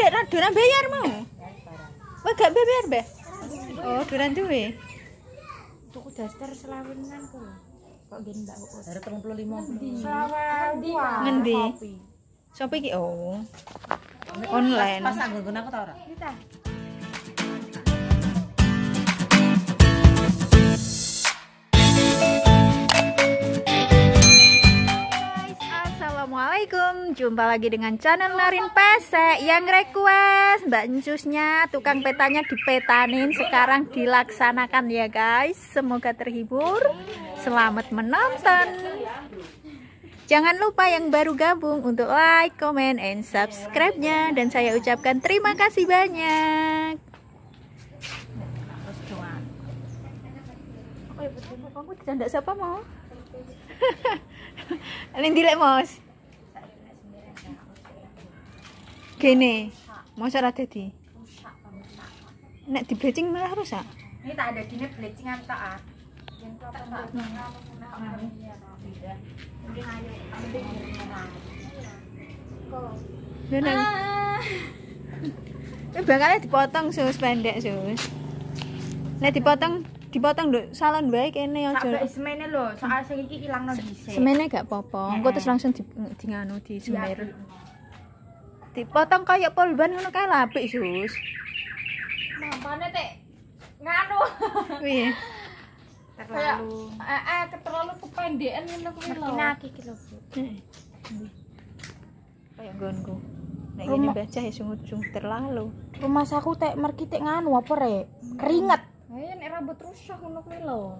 dek ra dolan bayar mau. Wah gak bayar, Mbak. Oh, dolan duwe. Tuku daster selawinan kok. Kok gini Mbak Uus? Dari 35 Selawan Ngendi? Sopo iki? Oh. Online. Pas anggo aku ta ora? Jumpa lagi dengan channel Narin Pesek Yang request. Mbak Encusnya Tukang petanya dipetanin Sekarang dilaksanakan ya guys. Semoga terhibur. Selamat menonton. Jangan lupa yang baru gabung Untuk like, comment, and subscribe-nya. Dan saya ucapkan terima kasih banyak. Kamu canda siapa mau? Ning dilek Mos. Gene. Mos ora dadi. Nek di bleaching malah rusak. Ini tak ada gini bleachingan tak ah. Yang kok Lho nang. Eh bakalnya dipotong sus pendek sus. Nek dipotong dipotong nduk salon bae kene Tak aja. baik semene lho, soal sing iki ilangno dhisik. Semene gak apa-apa. Engko terus langsung di, di nganu di semer. Dipotong kayak polban ngono kae apik sus. Mampane teh nganu. Piye? Terlalu eh eh terlalu kependekan ngono kuwi lho. Merkinaki iki lho, Bu. Kayak gonku. Nek baca ya sungguh-sungguh terlalu. Rumah saku teh merki teh nganu apa rek? Keringet. Eh nek rambut rusak ngono kuwi lho.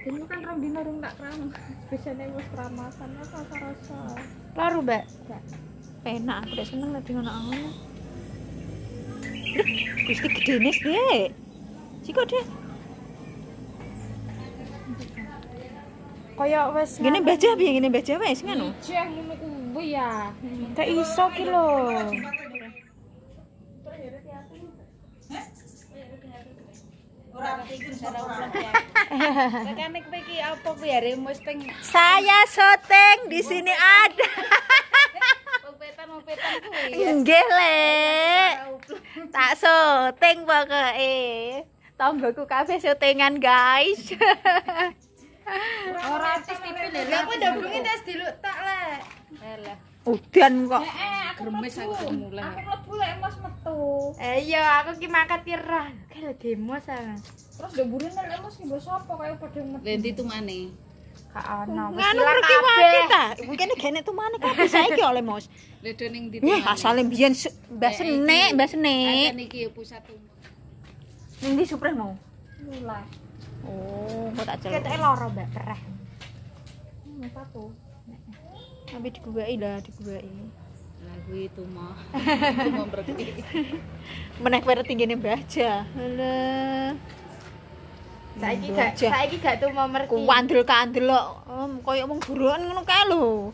Dene kan dino rung tak kram. Biasane wis kramasan rasa-rasa. Laru, Mbak. Penak aku udah seneng lagi ngono ngono. Gusti gedene sih. Ciko deh. Kaya wis Gini baca piye gini baca wis ngono. Jeh ngono kuwi ya. Teh iso ki lho. Apa Saya syuting di sini ada. Kuwi. Nggih, Lek. Tak syuting pokoke. Tonggoku kabeh syutingan, guys. Ora artis TV lho. Lah kowe ndabungi tes diluk tak lek. Alah. Udan kok. Eh aku Gremes aku mulai. Aku mlebu lek Mas metu. Eh iya, aku ki makat tirah. Kayak demo sana. Terus ndabure nek Mas ki mbok sapa kaya padha metu. Lendi tuh mana? Kak ana wis ilang kabeh. Mungkin gene tuh mana kabeh saiki oleh Mos. Ledo ning di Ih, asale biyen se- Mbah Senek, Mbah Senek. niki pusat tuh. Ning di Supreh mau. Lula. Oh, kok tak celuk. loro, Mbak, pereh. Hmm, satu. Tapi digubai lah, digubai. Kuwi itu mah. Itu mau pergi. Menek pada tinggine baja. Alah. saiki gak saiki gak tuh mau merki kuandel kandel lo oh, koyo wong mau buruan ngono kae lho.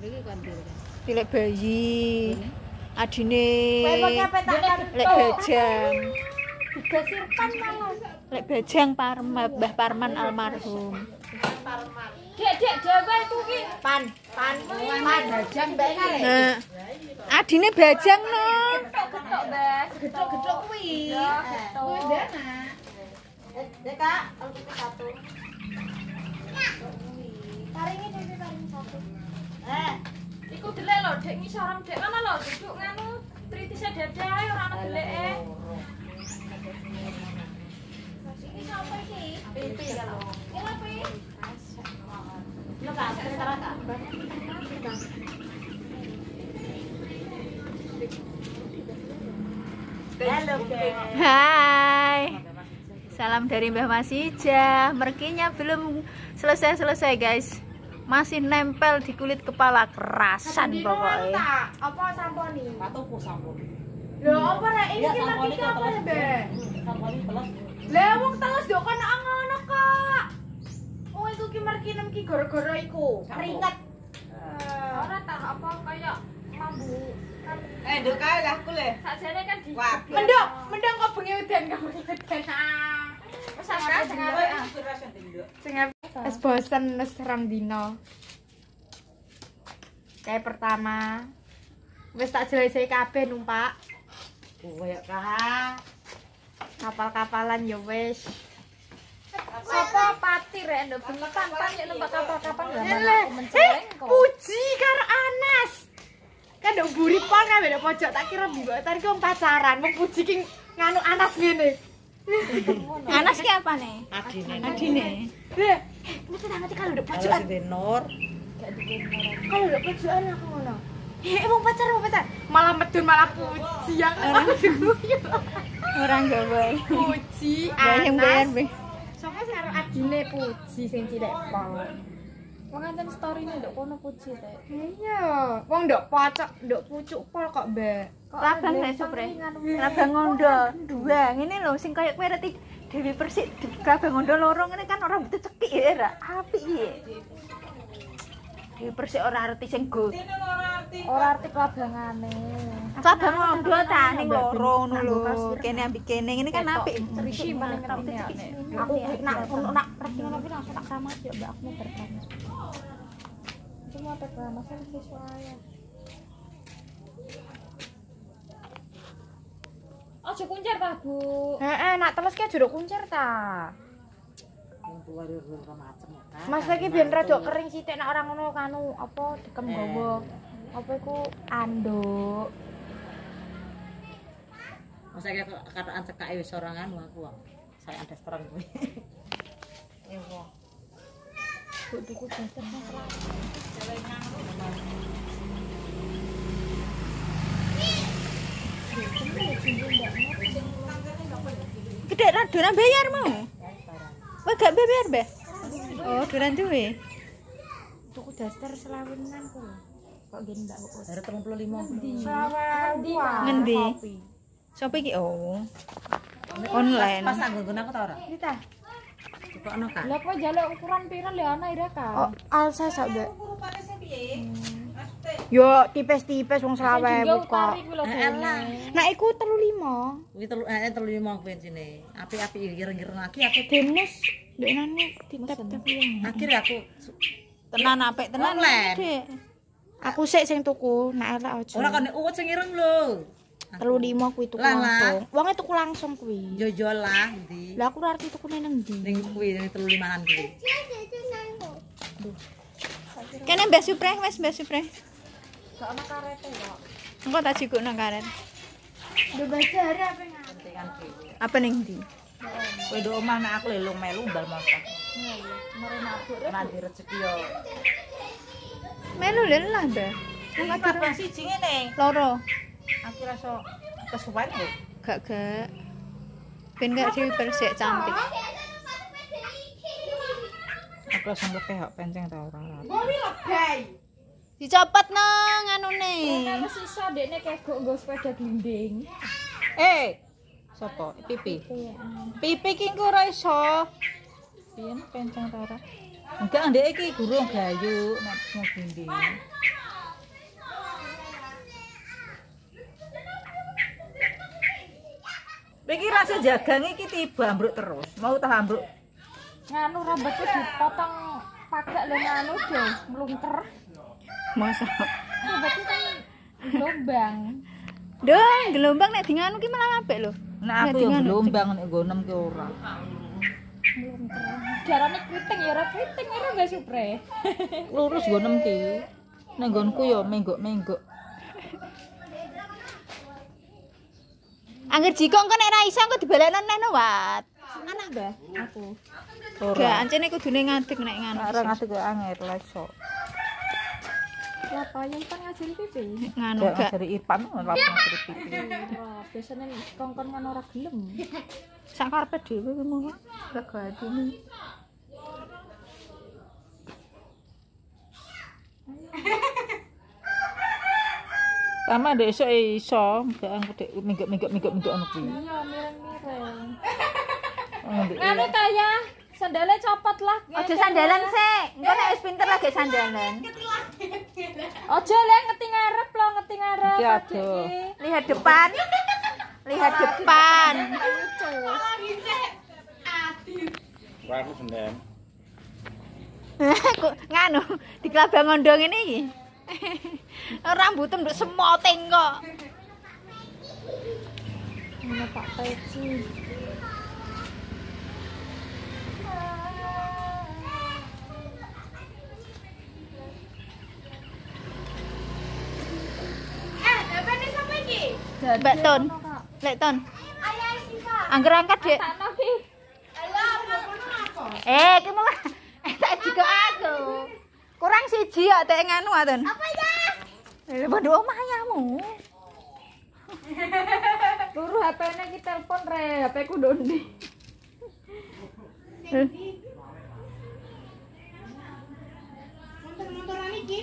kayak lo pilih bayi. Adine lek bajang. Juga sirkan malah lek bajang parma Mbah parman almarhum. Dek dek jawa itu ki pan pan. Pan bajang bayi adine bajang no getok getok Mbah. getok getok kuwi. Getok. Dek, Kak, kalau kita satu. Taringnya Dewi taring satu. Eh, Iku delek lho, dek ngisorong dek mana lho, duduk nganu tritise dada ora ana deleke. Iki sapa iki? pipi kalau. Ini apa iki? Lo Kak, salah Kak. Halo, Kak. Hai. Salam dari Mbah Masija. Merkinya belum selesai-selesai, guys. Masih nempel di kulit kepala kerasan pokoknya. Apa samponi? Atau ku sampun. Lho, apa rek? Ini Ya kita sampun iki itu apa telas. ya, Be? Sampun telas. Lah wong teles yo kan ngono, Kak. Wong iku ki merkinem ki gara-gara iku. Keringet. Ora tak apa kayak lambu. Kan Eh, nduk kae lah ku le. sakjane kan di Wah, Mendok, mendok kok bengi udan bengi udan. Sing wis bosen wis rong dino. Kayak pertama Wis tak jelajahi kabeh numpak. Kowe kah? Kapal-kapalan ya wis. Sapa pati rek ndok bengi tampan ya numpak kapal-kapal aku eh, menceleng kok. Puji karo Anas. Kan ndok buri pol kan beda pojok tak kira mbok ki wong pacaran, wong Puji ki nganu Anas ngene. Anas ki apa nih? Adine. Adine. Leh, ini nanti kalau Kalau pojokan, si Denor, kalau ndok pojokan aku ngono. Eh, emang pacar, emang pacar. Malah medun malah Puji yang aku diguyu. Orang gawe. Puji, Anas. Sopo karo Adine Puji sing cilik pol. Wong ngancen story-ne ndok kono puji teh. Iya, wong ndok pocok, ndok pucuk pol kok, Mbak. Labang yang supre. Labang ngondo dua. Ngene lho sing koyo kowe reti Dewi Persik labang ngondo loro ngene kan orang betul cekik ya ra. Apik piye? Dewi Persik ora arti sing go. Ora arti labangane. Labang ngondo ta ning loro ngono lho. Kene ambek kene ngene kan apik. Risi paling ngerti nek Aku nak nak ngerti ngono kuwi langsung tak kramas ya, Mbak. Aku mau berkramas. cuma ada keramasan siswa ya. Aja kuncir ta, Bu. Heeh, nak teleske jeruk kuncir ta. Mas iki biyen rada kering sithik nek ora ngono kanu apa dikem eh. gowo. Apa iku anduk? Mas iki kataan cekake wis ora ngono aku. Saya ada strong kuwi. Ya wong. Kok tuku jajan pas. Jalan nang. Gede ra doran bayar mau. Wah gak bayar be. Oh, doran duwe. Tuku daster selawenan ku. Kok gini Mbak Uus. Dari 35. Selawen. Ngendi? Sopo iki? Oh. Online. Pas aku guna aku tau ora? Iki ta. Kok ono kan? Lah kok jaluk ukuran pira le ana ira Oh, ka? alsa sak, Mbak. Yo tipes-tipes wong kok. kuwi lho. Eh. Nah, iku 35. Kuwi telu eh 35 kuwi sini. Api-api ireng-ireng lagi aku Denis, ndek nani ditep-tep akhirnya aku Tenan apik tenan. Dek. Aku sik sing tuku, nak elek aja. ora kon uwet sing ireng lho. telu lima kuwi tuku langsung. Wonge tuku langsung kuwi. Jojol lah ndi. Lah aku ora arti tuku nang ndi. Ning kuwi ning 35an kuwi. Kene Mbak Supre, wes Mbak Supre. Gak ana karete kok. Engko tak jukuk nang karet. Lho bajare apa dhewe. Apa ning ndi? Kowe do omah nek aku lelung melu mbal motor. Mari nabuk Nanti rezeki yo. Melu lho lah, Mbak. Nang Apa akhir siji ngene? loro. Aku rasa kesuwen lho. Gak gak. Ben gak Dewi Persik cantik. Aku lebih hak penceng ta ora. Dicopot nang anune. Nek sisa dekne kegok nggo sepeda gending. Eh, sapa? Pipi. Pipi ki engko ora iso. Piye ta ora? Enggak, ndek iki gurung gayu nek mau bimbing. Iki rasa jagang iki tiba ambruk terus. Mau tak ambruk. Nganu rambutku dipotong pagak le nganu do mlunter. Masa. Rambutku kan gelombang. Doh, gelombang nek dinganu ki malah apik lho. Nah aku yo gelombang nek nggonem ki ora. Darane kriting ya ora kriting ora Mbak Supre. Lurus nggonem ki. Nek nggonku yo menggok-menggok. Angger jiko engko nek ra iso engko dibalekno neh no, Wat. Anak Mbah, aku. Gak Ora. ancene kudune ngadeg nek ngono. Ora ke angel lah Lah payen kan ngajari pipi. Nganu Gak gak. ngajari Ipan ora ngajari pipi. Ora, biasane kongkon kan ora gelem. Sak karepe dhewe ki mau. Gak gadine. Sama dek iso iso, gak aku dek minggu-minggu minggu minggu anu kuwi. Iya, mireng-mireng. Oh, ndek Nganu ta ya, sandalnya copot lah. Aja sandalan sik. Engko nek wis pinter lagi sandalan. Ojo le ngeti ngarep lo, ngeti ngarep. Lihat depan. Lihat depan. Senden. Kok nganu di kelabang ngondo ngene iki. Rambutnya nduk semoting kok. Ini Pak Peci. Eh, dapat nih sama iki. Mbak Ton. Lek Ton. Angger angkat, Dek. Eh, ki mau eh tak juga aku. Kurang siji ya tek nganu aten. Apa ya? Eh, bodo omayamu. Luru HP-ne ki telepon re, HP ku. Motor-motoran iki.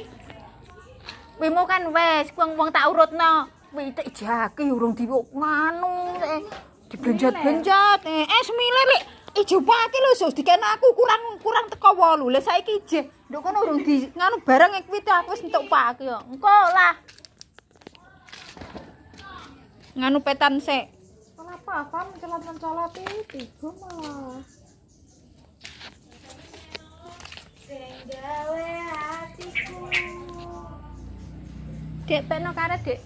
Wimu kan wes wong-wong tak urutno. Wi tak jaki urung di nganu eh dibenjat-benjat. Eh, eh semile lek ijo pake lho sus diken aku kurang kurang teko 8. Lah saiki je nduk kono urung di nganu kuwi tak aku wis entuk pake yo. Engko lah. Nganu petan sik. Kenapa kan mencolot-mencolot tiga malah. Sing gawe hatiku. Dek peno karet, Dek.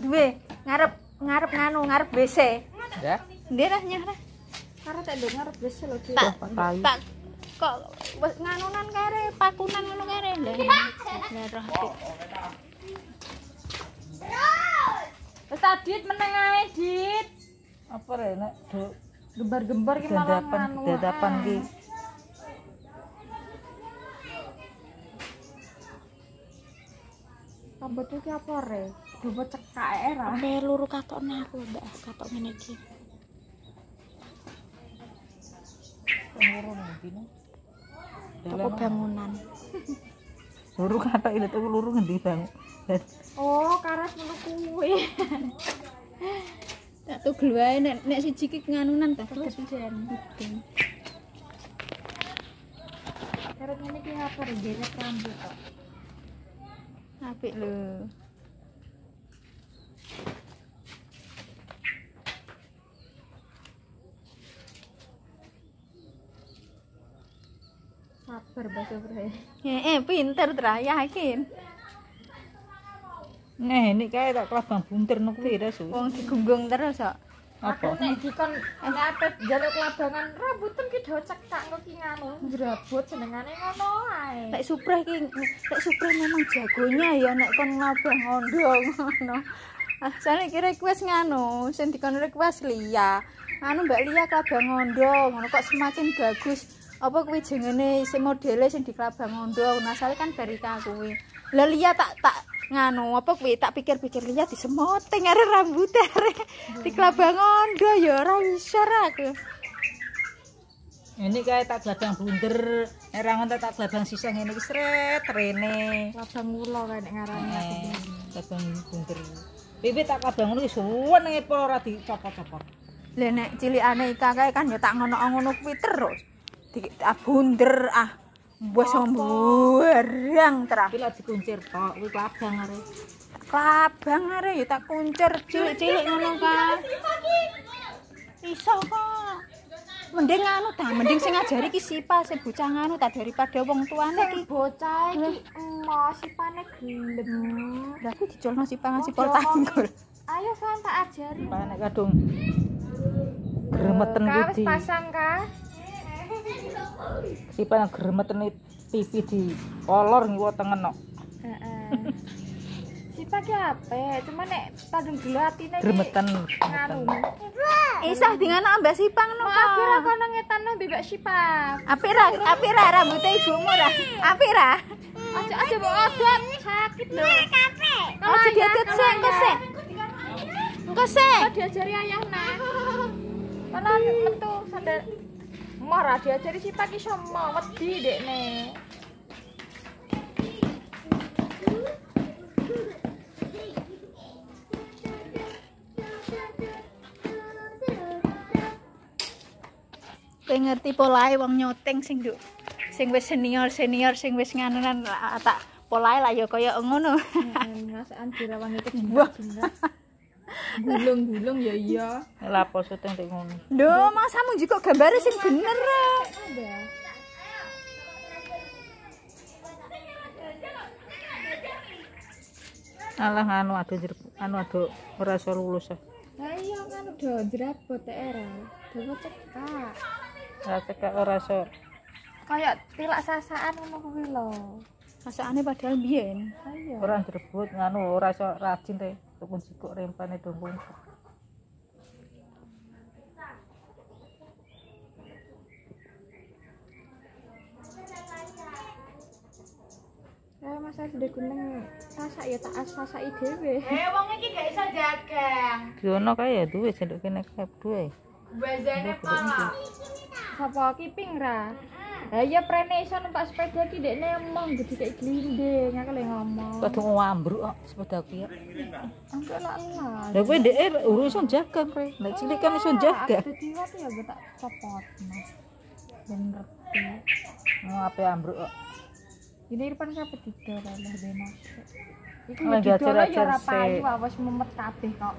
Dua. Ngarep ngarep nganu ngarep WC. Ya. Dia lah nyah lah. Karena tak dengar WC lo dia. Pak tak. Kok nganunan kare pakunan ngono kare lho. Wes adit meneng ae, Dit. Apa rek nek gembar-gembar ki malah nganu. Dadapan dadapan ki. Rambut iki apa re? Coba cekak era. Oke, luru katokne aku, Mbak. Katok ngene iki. Nang dino. Apa bangunan? Luru kata ini tuh luru ngendi bang. Oh, karas ngono kuwi. Tak tugel wae nek nek siji ki nganunan ta. Terus jen. Karet ngene iki apa re? Geret rambut kok. Apik lho. Sabar bahasa bre. Eh, eh pinter tra, yakin. Nah ini kayak tak kelabang buntir nuk tira su. Wong digunggung terus kok. Apa? Nek dikon nek ape jaluk labangan rambutnya ki do cekak kok ki nganu njrabut jenengane ngono ae. Lek Supra ki lek Supra memang jagonya ya nek kon ngabah ngondo ngono. Ah, soalnya kira request nganu, sing dikon request Lia. Anu Mbak Lia kelabang ngondo, ngono kok semakin bagus. Apa kuwi jenenge sing modele sing di kelabang ngondo. Nah, kan dari kuwi. Lah Lia tak tak nganu apa kuwi tak pikir-pikir Lia disemoting are rambut are di kelabang ngondo ya ora iso aku. Ini kayak tak gelabang bunder. Erangan tak tak gelabang sisa ngene iki sret rene. Labang kula kan nek ngarani aku. Eh, gelabang bunder. Pipi tak kabang ngono ki suwen nang epol ora dicopot-copot. Lah nek cilikane Ika kae kan ya tak ngono-ngono kuwi terus. Di bunder ah. Wes mbuarang terah. Tapi lah dikuncir tok, kuwi kelabang are. Klabang are ya tak kuncir cilik-cilik ngono kan. Iso kok. Mending anu ta, mending sing ngajari ki Sipa sing bocah nganu ta daripada wong tuane ki. bocah iki emo sipane gelem. Lah aku dicolno Sipa ngasih pol tanggul. Ayo kan tak ajari. Pak nek kadung gremeten Kak, ki wis di pasang kah? Sipa nang gremeten pipi di kolor ngiwa tengen kok. Heeh. Sipa ki ape? Cuma nek kadung gelo atine gremeten. Isah dengan ambek Sipa ngono Maaf kira kok. kono ngetano bebek Sipa. Apik ra, apik ra rambutnya ibumu ra. Apik ra. Aja aja mbok odot sakit lho. Aja kalau sik, engko ayah. sik. Engko sik. Diajari ayah nah. Kalau metu marah diajari Sipa ki somo wedi dekne. Kowe ngerti polahe wong nyoteng sing nduk sing wis senior senior sing wis nganunan tak polahe lah ya kaya ngono. Ngasaan dirawangi kejimbak-jimbak. Gulung-gulung ya iya. Lapo syuting tek ngono. Lho, masamu juga gambare sing bener. Alah anu ado anu ado ora iso lulus. ah. Lah iya kan udah jerabot era. Dawa cekak. Ora cekak ora iso. Kayak tilak sasaan ngono kuwi lho. Masakane padahal biyen. Ayo. Ora jerebut nganu ora iso rajin teh. Tukun sikuk rempane dongkung. Eh masa sudah kuning sasak ya tak asasaki dhewe. Eh, wong iki gak iso jagang. Diono kae ya duwe sendok kene kep duwe. Bazane pala. Sapa kiping ra? Lah iya prene iso numpak sepeda ki dekne emong gede kayak glinding, aku lagi ngomong. Kadung ngambruk kok sepeda ki. ya. Lak lah. Lah kowe ndek urus iso jaga kowe. Lah cilik kan iso jaga. Aku diwat ya gue tak copot, Mas. Ben ngerti. Mau ape ambruk kok. Ini Irfan kabeh didol lah dene. Iku Lah, ya didol ya ora payu awas memet kabeh kok.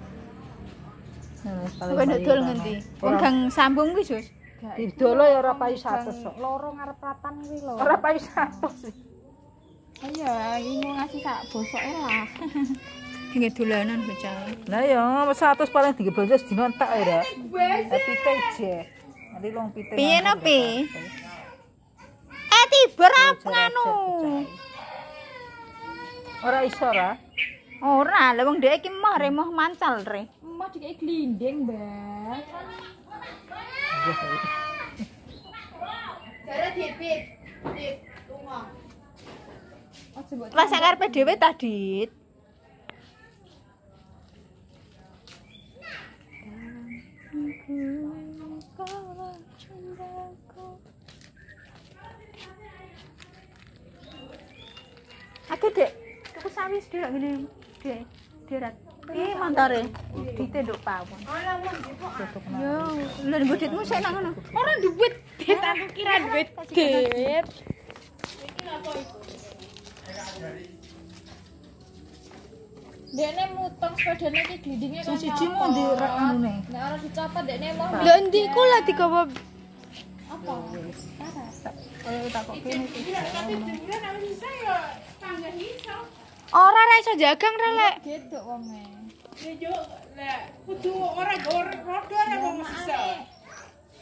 Nah, paling ndodol kan. ngendi? Wong gang sambung kuwi, Sus. Gak Didolo ya ora payu 100 kok. loro ngarep ratan kuwi lho. Ora payu 100 sih. Iya, ini ngasih sak bosoke lah. Dinge dolanan bocah. Lah ya 100 paling 13 dino entek ya. Tapi teje. Nanti long pite. Piye no, Pi? Eh tiba ra Jajar-jajar nganu. Ora iso ra? Ora, lah wong dhek iki mah re mah mancal re. Emak dikek glinding, Mbak. Sak karepe dhewe ta. Aku dek, aku sawis dek ngene. Dek, derat. Eh, mantare. Ditenduk pawon. Ala wong jipo. Tutup nang. Yo, lha boditmu sik nang ngono. Ora duit. Dit aku kira duit. Dit. Dekne mutong sepedane iki glindinge siji ndi anune. Nek ora dicopot dekne mau Lho ndi iku lah digawa apa? Koyo tak kok kene iki. Tapi jemuran aku bisa ya iso. ora ra iso jagang ra lek. Gedok wonge. Yo lah kudu ora gor rodo ora wong bisa.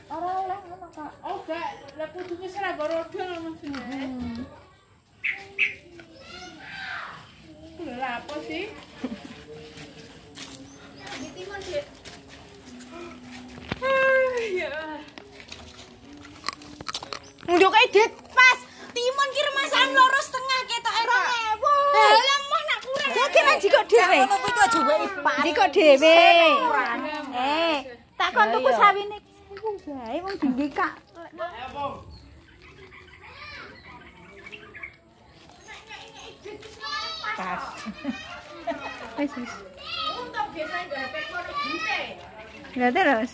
Ora oleh ngono, Kak. Oh gak, lah kudu wis ora rodo lho maksudnya. Lah apa sih? Nduk ae dit pas. Timun ki remasan loro setengah ketok era. Lah mah nak kurang. Ya kira jiko dhewe. Ngono kuwi kok juga ipat. Jiko dhewe. Eh, tak kon tuku sawine. Wong bae wong tinggi kak. Pas. Wis wis. Gak ada gite. Lah terus.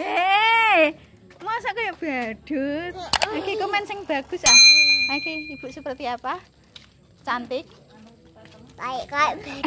Hei, masa kayak badut? Oke, komen sing bagus ah. Oke, ibu seperti apa? Cantik. Baik kayak badut.